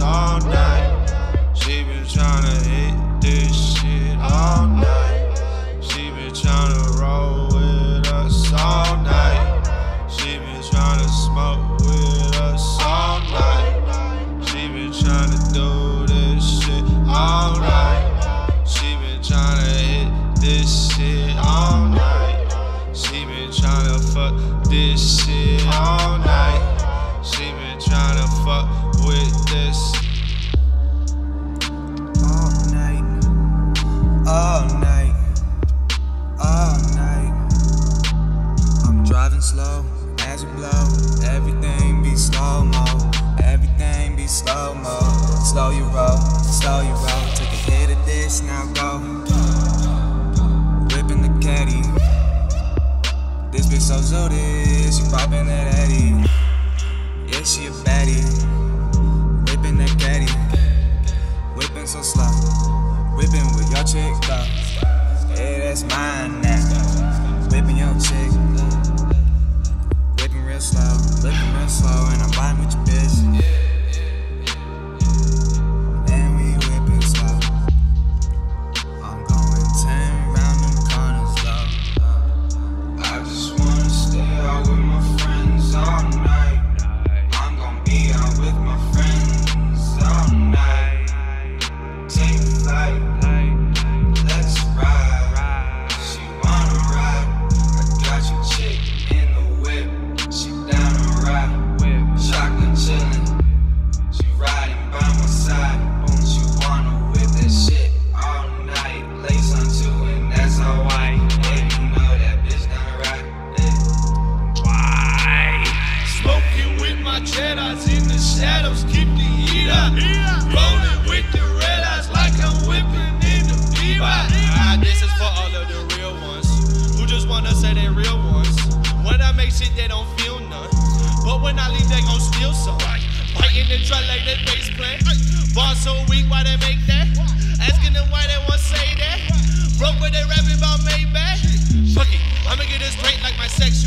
all night. She been tryna hit this shit all night. She been tryna roll with us all night. She been tryna smoke with us all night. She been tryna do this shit all night. She been tryna hit this shit all night. She been tryna fuck this Slow as you blow. Everything be slow mo, everything be slow mo. Slow you roll, slow you roll. Take a hit of this, now go. Whipping the caddy. This bitch so zooted, she popping that Eddie. Slow. Real slow. And I'm riding with your bitch. And wanna say they real ones. When I make shit, they don't feel none. But when I leave, they gon' steal some. Biting the drum like that bass play. Bar so weak, why they make that? Asking them why they won't say that. Broke when they rapping about Maybach. Fuck it, I'ma get this straight like my sex